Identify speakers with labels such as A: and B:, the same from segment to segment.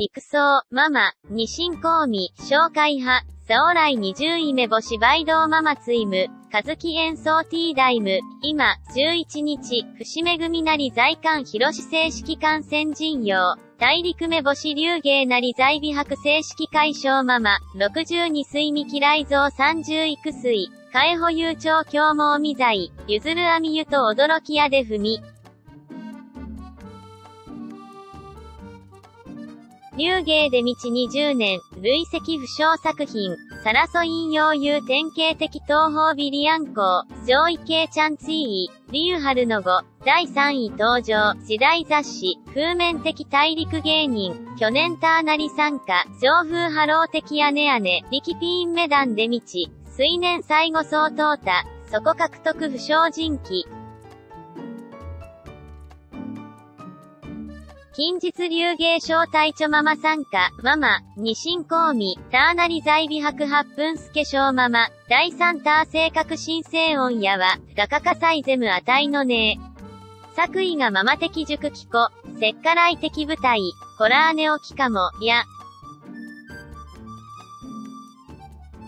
A: 陸送、ママ、二進公味、紹介派、サオライ20位目星梅道ママツイム、カズキ演奏ティーダイム、今、11日、節目組なり在韓広し正式感染陣用、大陸目星流芸なり在美白正式解消ママ、62水味嫌い像30育水、海保有長強毛未在、ゆずるあみゆと驚き屋で踏み、流芸で道20年、累積不詳作品、サラソイン用有典型的東方ビリアン校、上位系チャンツイー、リュウハルの語、第3位登場、時代雑誌、風面的大陸芸人、去年ターナリ参加、上風ハロー的屋根屋根、リキピーンメダンで道、水年最後総淘汰、そこ獲得不詳人気、近日流芸招待著ママ参加、ママ、二進公味、ターナリ在美白八分助小ママ、第三ター性格新生音やは、画家火災ゼム値。のね作為がママ的塾機構、石化来的舞台、コラーネオキカモ、や、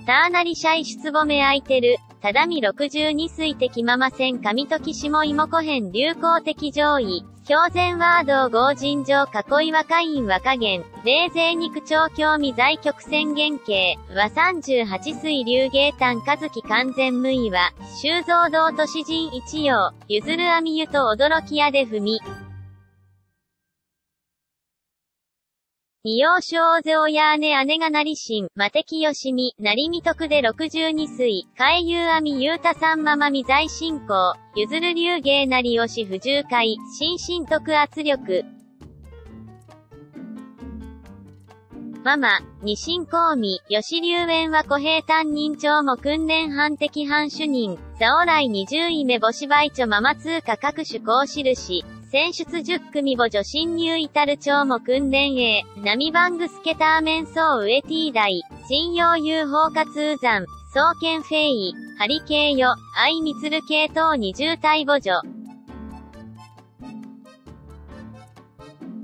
A: ターナリシャイ出母め空いてる、ただみ62水的ママ線上時下芋古編流行的上位、標前ワードを合人上囲い若院若源、冷税肉長興味在局宣言形、和38水流芸丹和樹完全無意は、修造道都市人一葉、譲る網湯と驚き屋で踏み、二葉小大勢親姉姉がなりしん、魔敵よしみ、なりみ徳で62水、海遊阿みゆうたさんままみ在進行、ゆずる流芸なりよし不重会、心身徳圧力。ママ、二進公味、吉流園は小平担任長も訓練班的班主任、ザオライ20位目星倍著。ママ通貨各種講印、選出10組母女侵入至る超も訓練営、波バングスケターメンソーウエティーダイ、信用有包括ウザン、双剣フェイ、ハリケーヨ、アイミツル系統20体母女。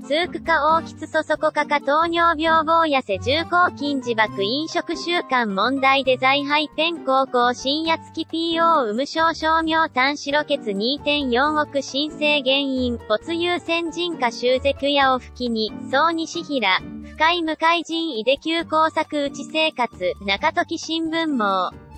A: 通区化大きつそそこかか糖尿病棒痩せ重厚筋自爆飲食習慣問題で在肺ペン高校深夜付き PO 有無症症明炭白血2.4億申請原因、没優先人化修ゼやを吹きに、総西平、深い向かい人井出急工作内生活、中時新聞網。